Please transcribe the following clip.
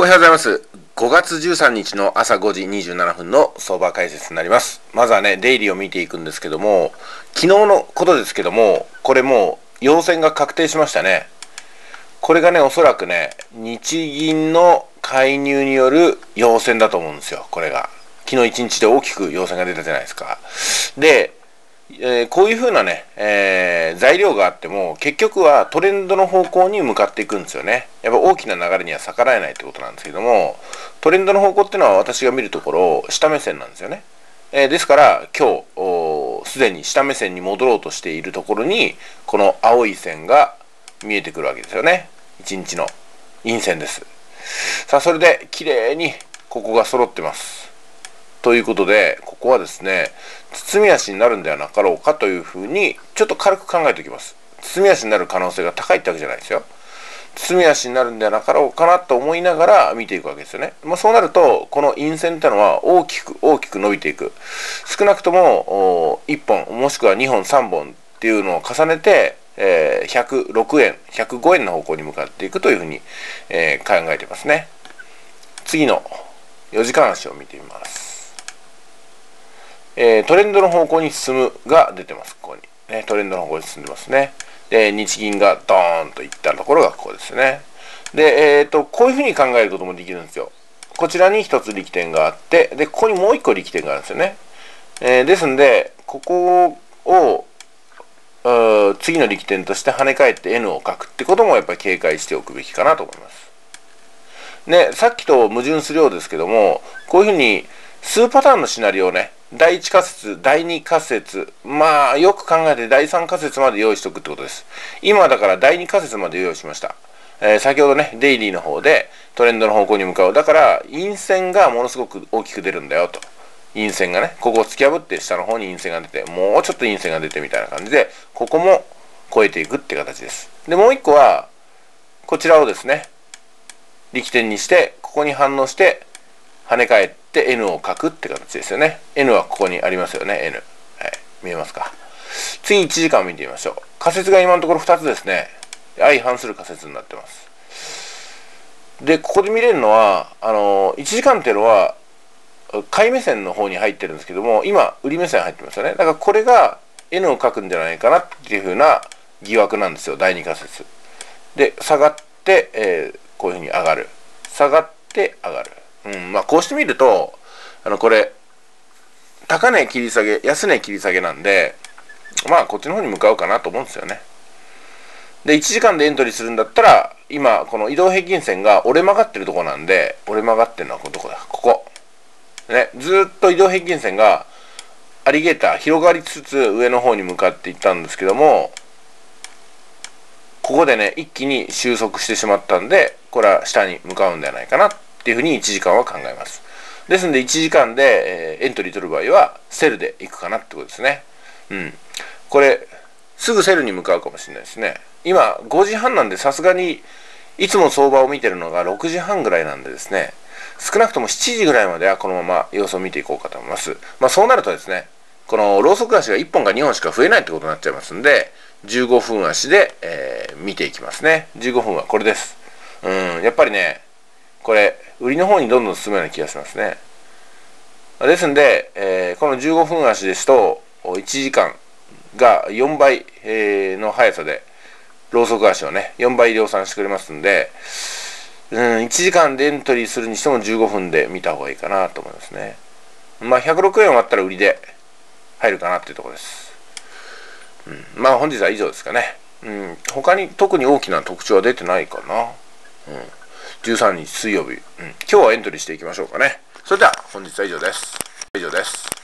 おはようございます。5月13日の朝5時27分の相場解説になります。まずはね、デイリーを見ていくんですけども、昨日のことですけども、これもう陽線が確定しましたね。これがね、おそらくね、日銀の介入による陽線だと思うんですよ、これが。昨日1日で大きく陽線が出たじゃないですか。で、えー、こういうふうなね、えー、材料があっても結局はトレンドの方向に向かっていくんですよね。やっぱ大きな流れには逆らえないってことなんですけどもトレンドの方向っていうのは私が見るところ下目線なんですよね。えー、ですから今日すでに下目線に戻ろうとしているところにこの青い線が見えてくるわけですよね。1日の陰線です。さあそれで綺麗にここが揃ってます。ということで、ここはですね、包み足になるんではなかろうかというふうに、ちょっと軽く考えておきます。包み足になる可能性が高いってわけじゃないですよ。包み足になるんではなかろうかなと思いながら見ていくわけですよね。まあ、そうなると、この陰線ってのは大きく大きく伸びていく。少なくとも1本、もしくは2本、3本っていうのを重ねて、えー、106円、105円の方向に向かっていくというふうに、えー、考えてますね。次の4時間足を見てみます。えー、トレンドの方向に進むが出てます、ここに。ね、トレンドの方向に進んでますね。で、日銀がドーンといったところがここですね。で、えっ、ー、と、こういうふうに考えることもできるんですよ。こちらに一つ力点があって、で、ここにもう一個力点があるんですよね。えー、ですんで、ここを、次の力点として跳ね返って N を書くってこともやっぱり警戒しておくべきかなと思います。ね、さっきと矛盾するようですけども、こういうふうに数パターンのシナリオをね、第1仮説、第2仮説、まあ、よく考えて第3仮説まで用意しておくってことです。今だから第2仮説まで用意しました。えー、先ほどね、デイリーの方でトレンドの方向に向かう。だから、陰線がものすごく大きく出るんだよと。陰線がね、ここを突き破って下の方に陰線が出て、もうちょっと陰線が出てみたいな感じで、ここも超えていくって形です。で、もう一個は、こちらをですね、力点にして、ここに反応して、跳ね返ってで N を書くって形ですよね。N はここにありますよね、N。はい、見えますか。次1時間見てみましょう。仮説が今のところ2つですね。相反する仮説になってます。で、ここで見れるのは、あの、1時間っていうのは、買い目線の方に入ってるんですけども、今、売り目線入ってますよね。だからこれが N を書くんじゃないかなっていうふうな疑惑なんですよ、第2仮説。で、下がって、えー、こういうふうに上がる。下がって上がる。うん、まあこうしてみると、あのこれ、高値切り下げ、安値切り下げなんで、まあこっちの方に向かうかなと思うんですよね。で、1時間でエントリーするんだったら、今、この移動平均線が折れ曲がってるとこなんで、折れ曲がってるのはこどこだここ。ね、ずっと移動平均線が、アリゲーター広がりつつ上の方に向かっていったんですけども、ここでね、一気に収束してしまったんで、これは下に向かうんではないかなっていうふうに1時間は考えます。ですので1時間で、え、エントリー取る場合はセルで行くかなってことですね。うん。これ、すぐセルに向かうかもしれないですね。今5時半なんでさすがにいつも相場を見てるのが6時半ぐらいなんでですね、少なくとも7時ぐらいまではこのまま様子を見ていこうかと思います。まあそうなるとですね、このローソク足が1本か2本しか増えないってことになっちゃいますんで、15分足で、えー、見ていきますね。15分はこれです。うん、やっぱりね、これ、売りの方にどんどん進むような気がしますね。ですんで、えー、この15分足ですと、1時間が4倍、えー、の速さで、ローソク足をね、4倍量産してくれますんで、うん、1時間でエントリーするにしても15分で見た方がいいかなと思いますね。まあ、106円終わったら売りで入るかなっていうところです。うん、まあ、本日は以上ですかね。うん、他に特に大きな特徴は出てないかな。うん13日水曜日、うん、今日はエントリーしていきましょうかね。それでは本日は以上です。以上です。